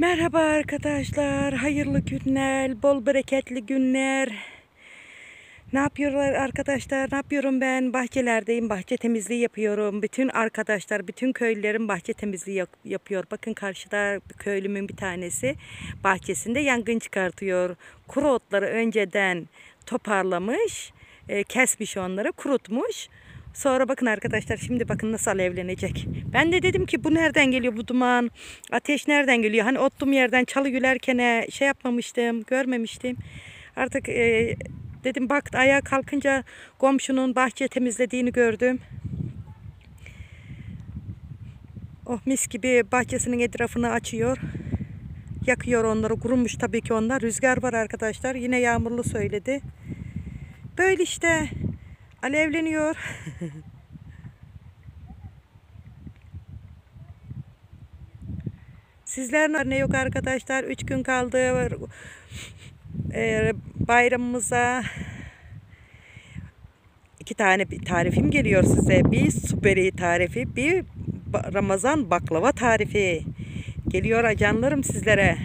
Merhaba arkadaşlar. Hayırlı günler, bol bereketli günler. Ne yapıyorlar arkadaşlar? Ne yapıyorum ben? Bahçelerdeyim. Bahçe temizliği yapıyorum. Bütün arkadaşlar, bütün köylülerin bahçe temizliği yap- yapıyor. Bakın karşıda köylümün bir tanesi bahçesinde yangın çıkartıyor. Kuru otları önceden toparlamış, e, kesmiş onları, kurutmuş. Sonra bakın arkadaşlar şimdi bakın nasıl alevlenecek. Ben de dedim ki bu nereden geliyor bu duman? Ateş nereden geliyor? Hani ottum yerden çalı gülerken şey yapmamıştım, görmemiştim. Artık e, dedim bak ayağa kalkınca komşunun bahçe temizlediğini gördüm. Oh mis gibi bahçesinin etrafını açıyor. Yakıyor onları. Kurumuş tabii ki onlar. Rüzgar var arkadaşlar. Yine yağmurlu söyledi. Böyle işte alevleniyor. Sizler ne yok arkadaşlar? Üç gün kaldı e, bayramımıza. İki tane tarifim geliyor size. Bir böreği tarifi, bir Ramazan baklava tarifi. Geliyor acanlarım sizlere.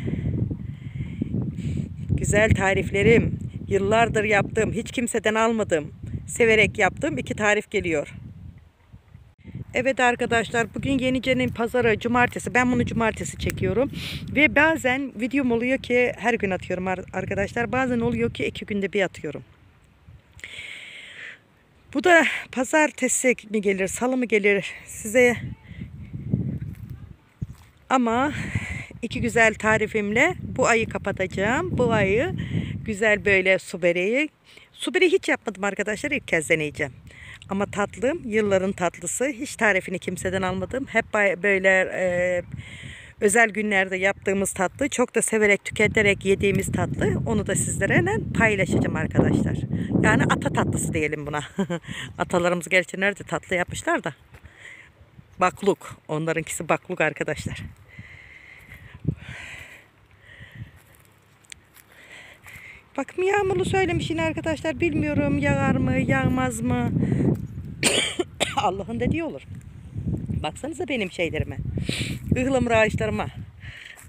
Güzel tariflerim. Yıllardır yaptığım, hiç kimseden almadım. Severek yaptığım iki tarif geliyor. Evet arkadaşlar bugün Yenice'nin pazarı cumartesi. Ben bunu cumartesi çekiyorum. Ve bazen videom oluyor ki her gün atıyorum ar- arkadaşlar. Bazen oluyor ki iki günde bir atıyorum. Bu da pazartesi mi gelir, salı mı gelir size ama iki güzel tarifimle bu ayı kapatacağım. Bu ayı güzel böyle su böreği. Su böreği hiç yapmadım arkadaşlar. İlk kez deneyeceğim. Ama tatlım, yılların tatlısı. Hiç tarifini kimseden almadım. Hep böyle e, özel günlerde yaptığımız tatlı. Çok da severek, tüketerek yediğimiz tatlı. Onu da sizlere paylaşacağım arkadaşlar. Yani ata tatlısı diyelim buna. Atalarımız gerçi nerede tatlı yapmışlar da. Bakluk. Onlarınkisi bakluk arkadaşlar. Bakın yağmurlu söylemiş yine arkadaşlar. Bilmiyorum yağar mı yağmaz mı. Allah'ın dediği olur. Baksanıza benim şeylerime. Ihlamur ağaçlarıma.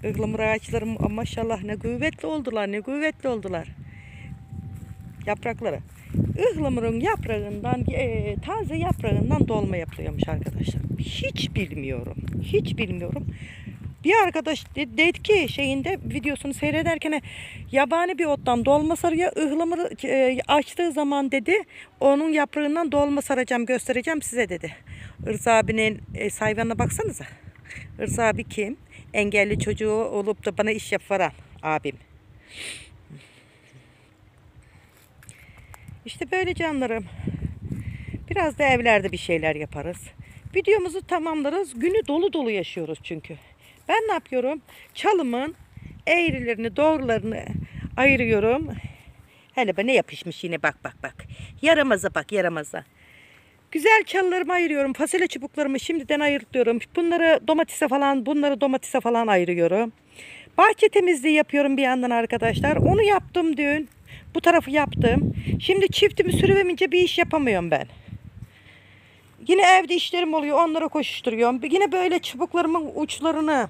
Ihlamur ağaçlarım maşallah ne kuvvetli oldular ne kuvvetli oldular. Yaprakları. Ihlamurun yaprağından, e, taze yaprağından dolma yapılıyormuş arkadaşlar. Hiç bilmiyorum. Hiç bilmiyorum. Bir arkadaş de- dedi ki şeyinde videosunu seyrederken yabani bir ottan dolma sarıyor. Ihlamuru e, açtığı zaman dedi onun yaprağından dolma saracağım göstereceğim size dedi. Irza abinin e, sayfanına baksanıza. Irza abi kim? Engelli çocuğu olup da bana iş yap varan abim. İşte böyle canlarım. Biraz da evlerde bir şeyler yaparız. Videomuzu tamamlarız. Günü dolu dolu yaşıyoruz çünkü. Ben ne yapıyorum? Çalımın eğrilerini, doğrularını ayırıyorum. Hele be ne yapışmış yine bak bak bak. Yaramaza bak yaramaza. Güzel çalılarımı ayırıyorum. Fasulye çubuklarımı şimdiden ayırtıyorum. Bunları domatese falan, bunları domatese falan ayırıyorum. Bahçe temizliği yapıyorum bir yandan arkadaşlar. Onu yaptım dün. Bu tarafı yaptım. Şimdi çiftimi sürüvemince bir iş yapamıyorum ben. Yine evde işlerim oluyor. Onlara koşuşturuyorum. Yine böyle çubuklarımın uçlarını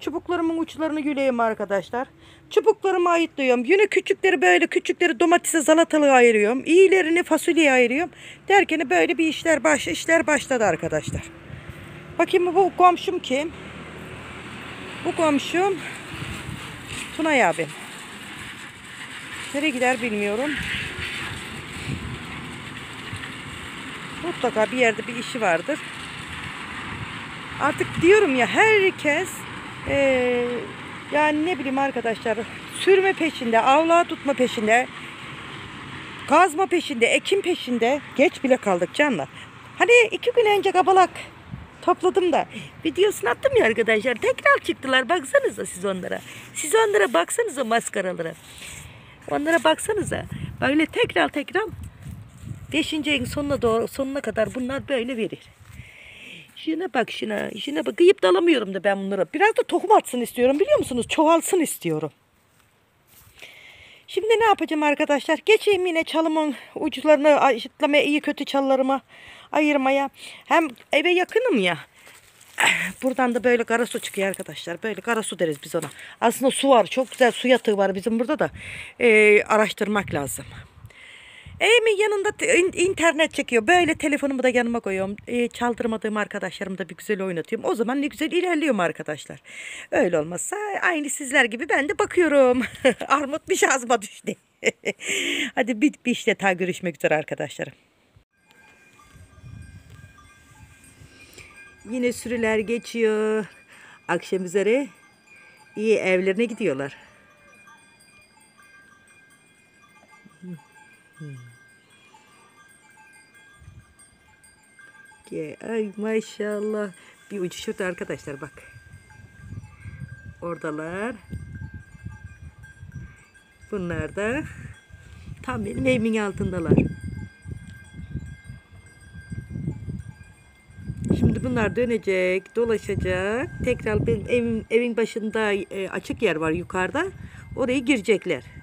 çubuklarımın uçlarını güleyim arkadaşlar. Çubuklarımı ayıtlıyorum. Yine küçükleri böyle küçükleri domatese salatalığı ayırıyorum. İyilerini fasulyeye ayırıyorum. Derken böyle bir işler baş işler başladı arkadaşlar. Bakayım bu komşum kim? Bu komşum Tunay abim. Nereye gider bilmiyorum. Mutlaka bir yerde bir işi vardır. Artık diyorum ya herkes eee, yani ne bileyim arkadaşlar sürme peşinde, avlağı tutma peşinde, kazma peşinde, ekim peşinde. Geç bile kaldık canlar. Hani iki gün önce kabalak topladım da videosunu attım ya arkadaşlar. Tekrar çıktılar. Baksanıza siz onlara. Siz onlara baksanıza maskaralara. Onlara baksanıza. Böyle tekrar tekrar Beşinci ayın sonuna doğru sonuna kadar bunlar böyle verir. Şuna bak şuna. Şuna bak. Kıyıp da alamıyorum da ben bunları. Biraz da tohum atsın istiyorum biliyor musunuz? Çoğalsın istiyorum. Şimdi ne yapacağım arkadaşlar? Geçeyim yine çalımın uçlarını ayıtlamaya, iyi kötü çalılarıma ayırmaya. Hem eve yakınım ya. Buradan da böyle kara su çıkıyor arkadaşlar. Böyle kara su deriz biz ona. Aslında su var. Çok güzel su yatığı var bizim burada da. Ee, araştırmak lazım. Evimin yanında te- in- internet çekiyor. Böyle telefonumu da yanıma koyuyorum. Ee, çaldırmadığım arkadaşlarımı da bir güzel oynatıyorum. O zaman ne güzel ilerliyorum arkadaşlar. Öyle olmazsa aynı sizler gibi ben de bakıyorum. Armut bir şazıma düştü. Hadi bir, bir işte ta görüşmek üzere arkadaşlarım. Yine sürüler geçiyor. Akşam üzere iyi evlerine gidiyorlar. Ge- Ay maşallah. Bir ucu şurada arkadaşlar bak. Oradalar. Bunlar da tam benim evimin altındalar. Şimdi bunlar dönecek, dolaşacak. Tekrar benim evim, evin başında e, açık yer var yukarıda. Oraya girecekler.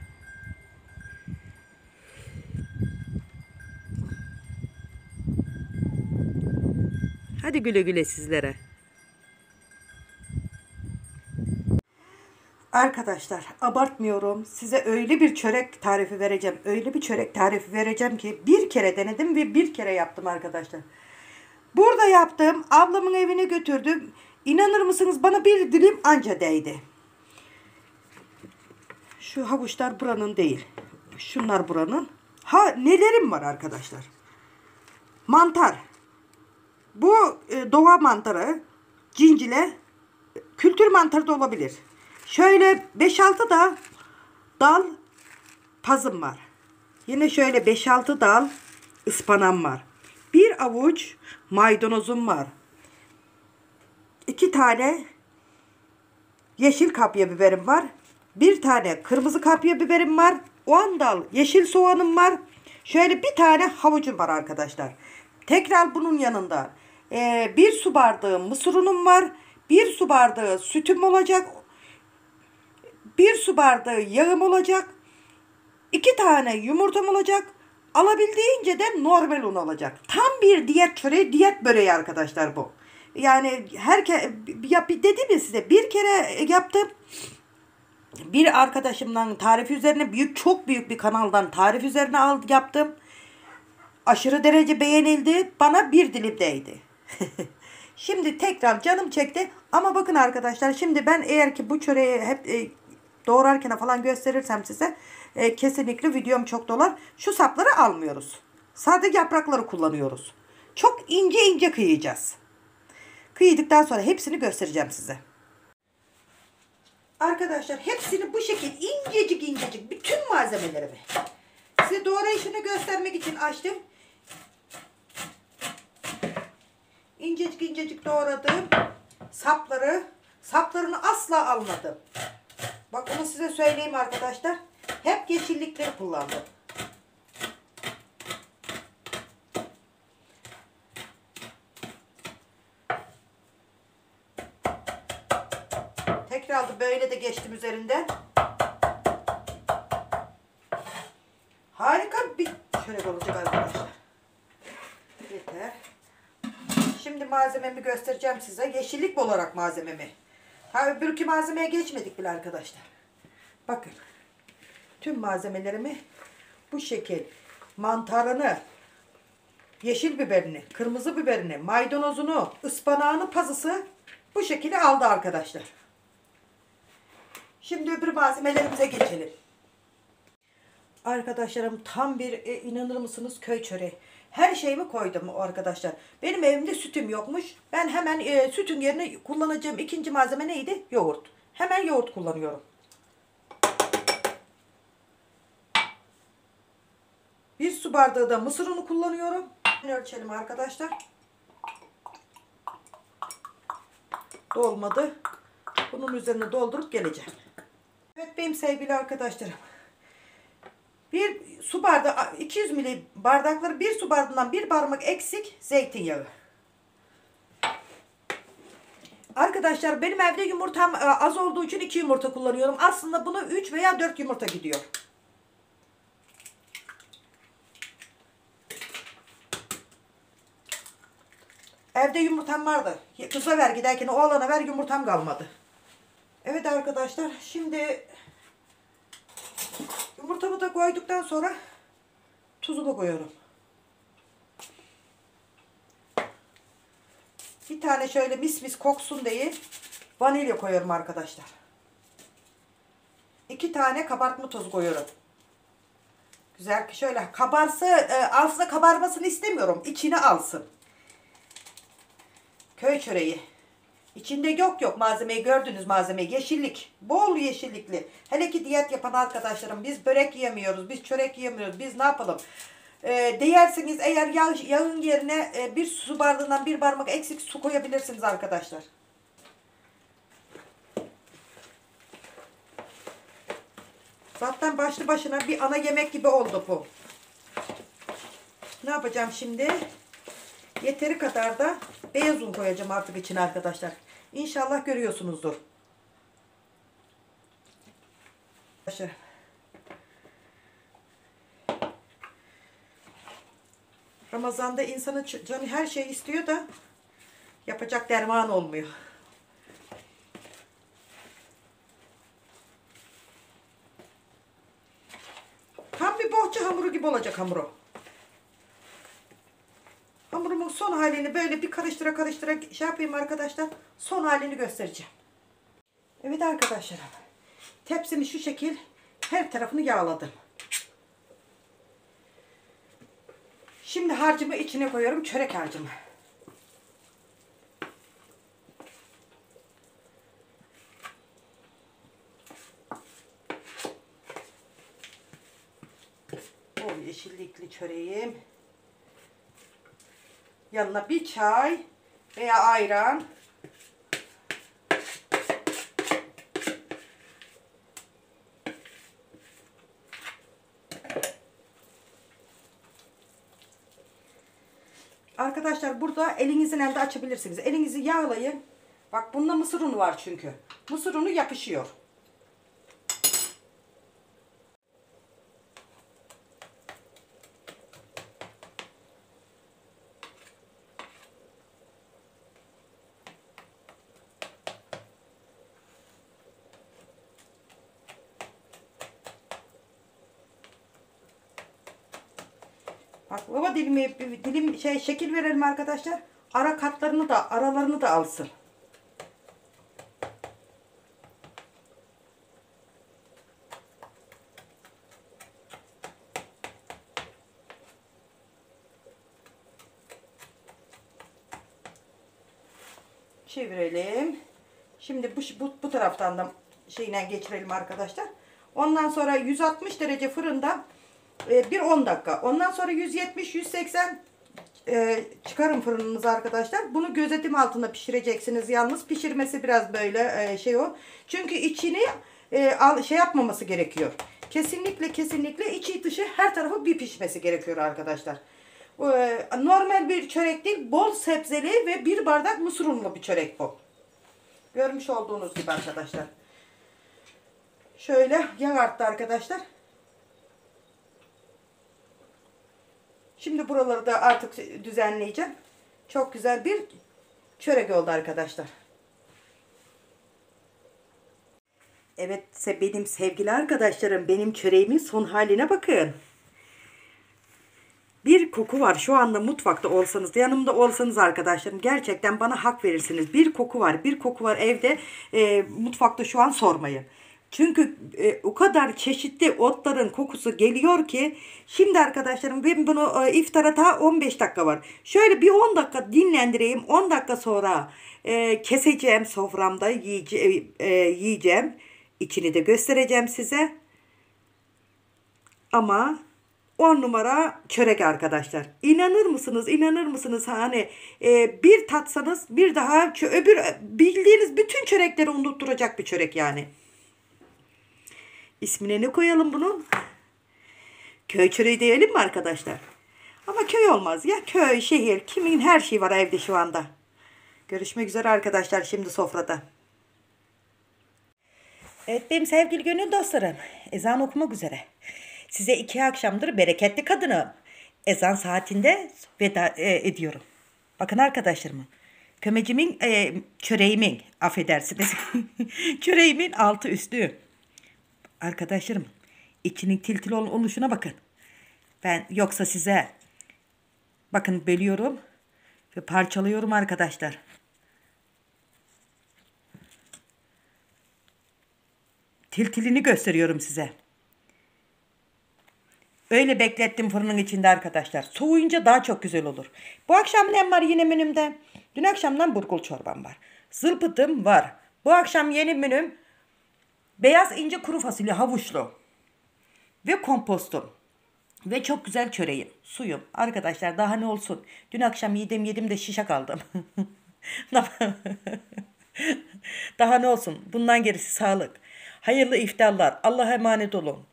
Hadi güle güle sizlere. Arkadaşlar abartmıyorum. Size öyle bir çörek tarifi vereceğim. Öyle bir çörek tarifi vereceğim ki bir kere denedim ve bir kere yaptım arkadaşlar. Burada yaptım. Ablamın evine götürdüm. İnanır mısınız bana bir dilim anca değdi. Şu havuçlar buranın değil. Şunlar buranın. Ha nelerim var arkadaşlar. Mantar. Bu e, doğa mantarı. Cincile. Kültür mantarı da olabilir. Şöyle 5-6 da dal pazım var. Yine şöyle 5-6 dal ıspanam var. Bir avuç maydanozum var. İki tane yeşil kapya biberim var. Bir tane kırmızı kapya biberim var. 10 dal yeşil soğanım var. Şöyle bir tane havucum var arkadaşlar. Tekrar bunun yanında eee, bir su bardağı mısır unum var. Bir su bardağı sütüm olacak. Bir su bardağı yağım olacak. İki tane yumurtam olacak. Alabildiğince de normal un olacak. Tam bir diyet çöreği, diyet böreği arkadaşlar bu. Yani herke ya dedim ya size bir kere yaptım. Bir arkadaşımdan tarif üzerine büyük çok büyük bir kanaldan tarif üzerine aldı yaptım. Aşırı derece beğenildi. Bana bir dilim değdi. şimdi tekrar canım çekti. Ama bakın arkadaşlar şimdi ben eğer ki bu çöreği hep e, doğrarken falan gösterirsem size e, kesinlikle videom çok dolar. Şu sapları almıyoruz. Sadece yaprakları kullanıyoruz. Çok ince ince kıyacağız. Kıydıktan sonra hepsini göstereceğim size. Arkadaşlar hepsini bu şekil incecik incecik bütün malzemelerimi size doğrayışını göstermek için açtım. İncecik incecik doğradım. Sapları, saplarını asla almadım. Bak onu size söyleyeyim arkadaşlar. Hep yeşillikleri kullandım. Tekrar böyle de geçtim üzerinden. Harika bir çörek olacak arkadaşlar. Şimdi malzememi göstereceğim size. Yeşillik olarak malzememi. Ha öbürkü malzemeye geçmedik bile arkadaşlar. Bakın. Tüm malzemelerimi bu şekil mantarını, yeşil biberini, kırmızı biberini, maydanozunu, ıspanağını, pazısı bu şekilde aldı arkadaşlar. Şimdi öbür malzemelerimize geçelim. Arkadaşlarım tam bir e, inanır mısınız köy çöreği. Her şeyimi koydum arkadaşlar. Benim evimde sütüm yokmuş. Ben hemen e, sütün yerine kullanacağım ikinci malzeme neydi? Yoğurt. Hemen yoğurt kullanıyorum. Bir su bardağı da mısır unu kullanıyorum. Ölçelim arkadaşlar. Dolmadı. Bunun üzerine doldurup geleceğim. Evet benim sevgili arkadaşlarım. Bir su bardağı 200 ml bardakları bir su bardağından bir parmak eksik zeytinyağı. Arkadaşlar benim evde yumurtam e, az olduğu için 2 yumurta kullanıyorum. Aslında buna 3 veya 4 yumurta gidiyor. Evde yumurtam vardı. Kıza ver giderken oğlana ver yumurtam kalmadı. Evet arkadaşlar şimdi yumurtamı da koyduktan sonra tuzunu koyuyorum. Bir tane şöyle mis mis koksun diye vanilya koyuyorum arkadaşlar. İki tane kabartma tozu koyuyorum. Güzel şöyle kabarsa e, aslında kabarmasını istemiyorum. İçine alsın. Köy çöreği. İçinde yok yok malzemeyi gördünüz malzemeyi. Yeşillik. Bol yeşillikli. Hele ki diyet yapan arkadaşlarım biz börek yemiyoruz. Biz çörek yemiyoruz. Biz ne yapalım? Ee, değerseniz eğer yağ, yağın yerine e, bir su bardağından bir parmak eksik su koyabilirsiniz arkadaşlar. Zaten başlı başına bir ana yemek gibi oldu bu. Ne yapacağım şimdi? Yeteri kadar da beyaz un koyacağım artık içine arkadaşlar. İnşallah görüyorsunuzdur. Arkadaşlar. Ramazan'da insanın canı her şey istiyor da yapacak derman olmuyor. Tam bir bohça hamuru gibi olacak hamuru. Hamurumun son halini böyle bir karıştıra karıştıra şey yapayım arkadaşlar. Son halini göstereceğim. Evet arkadaşlar. Tepsimi şu şekil her tarafını yağladım. Şimdi harcımı içine koyuyorum. Çörek harcımı. Bol yeşillikli çöreğim. Yanına bir çay veya ayran. Arkadaşlar burada elinizin elde açabilirsiniz. Elinizi yağlayın. Bak bunda mısır unu var çünkü. Mısır unu yapışıyor. Dilimi dilim şey şekil verelim arkadaşlar. Ara katlarını da aralarını da alsın. Çevirelim. Şimdi bu, bu, bu taraftan da şeyine geçirelim arkadaşlar. Ondan sonra 160 derece fırında e, bir 10 dakika. Ondan sonra 170-180 e, çıkarın fırınınıza arkadaşlar. Bunu gözetim altında pişireceksiniz. Yalnız pişirmesi biraz böyle e, şey o. Çünkü içini e, al, şey yapmaması gerekiyor. Kesinlikle kesinlikle içi dışı her tarafı bir pişmesi gerekiyor arkadaşlar. E, normal bir çörek değil. Bol sebzeli ve bir bardak mısır unlu bir çörek bu. Görmüş olduğunuz gibi arkadaşlar. Şöyle yağ arttı arkadaşlar. Şimdi buraları da artık düzenleyeceğim. Çok güzel bir çörek oldu arkadaşlar. Evet benim sevgili arkadaşlarım benim çöreğimin son haline bakın. Bir koku var şu anda mutfakta olsanız yanımda olsanız arkadaşlarım gerçekten bana hak verirsiniz. Bir koku var bir koku var evde e, mutfakta şu an sormayın. Çünkü e, o kadar çeşitli otların kokusu geliyor ki şimdi arkadaşlarım ben bunu e, iftara ta 15 dakika var. Şöyle bir 10 dakika dinlendireyim. 10 dakika sonra e, keseceğim soframda yiyece, e, yiyeceğim. İçini de göstereceğim size. Ama 10 numara çörek arkadaşlar. İnanır mısınız? İnanır mısınız? Hani e, bir tatsanız bir daha öbür bildiğiniz bütün çörekleri unutturacak bir çörek yani. İsmine ne koyalım bunun? Köy çöreği diyelim mi arkadaşlar? Ama köy olmaz ya. Köy, şehir, kimin her şeyi var evde şu anda. Görüşmek üzere arkadaşlar şimdi sofrada. Evet benim sevgili gönül dostlarım. Ezan okumak üzere. Size iki akşamdır bereketli kadınım. Ezan saatinde veda e, ediyorum. Bakın arkadaşlarım. Kömecimin, e, çöreğimin, affedersiniz. çöreğimin altı üstü. Arkadaşlarım, içinin tiltil ol- oluşuna bakın. Ben yoksa size bakın bölüyorum ve parçalıyorum arkadaşlar. Tiltilini gösteriyorum size. Öyle beklettim fırının içinde arkadaşlar. Soğuyunca daha çok güzel olur. Bu akşam ne var yine menümde? Dün akşamdan burgul çorbam var. Zılpıtım var. Bu akşam yeni menüm beyaz ince kuru fasulye havuçlu. Ve kompostum. Ve çok güzel çöreğim. Suyum. Arkadaşlar daha ne olsun. Dün akşam yedim yedim de şişe kaldım. daha ne olsun. Bundan gerisi sağlık. Hayırlı iftarlar. Allah'a emanet olun.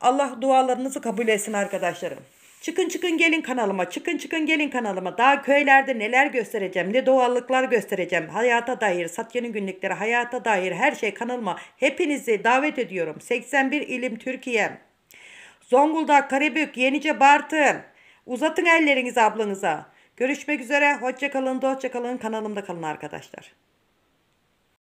Allah dualarınızı kabul etsin arkadaşlarım. Çıkın çıkın gelin kanalıma. Çıkın çıkın gelin kanalıma. Daha köylerde neler göstereceğim. Ne doğallıklar göstereceğim. Hayata dair, Satya'nın günlükleri, hayata dair her şey kanalıma. Hepinizi davet ediyorum. 81 ilim Türkiye. Zonguldak, Karabük, Yenice, Bartın. Uzatın ellerinizi ablanıza. Görüşmek üzere. Hoşça kalın, hoşça kalın. Kanalımda kalın arkadaşlar.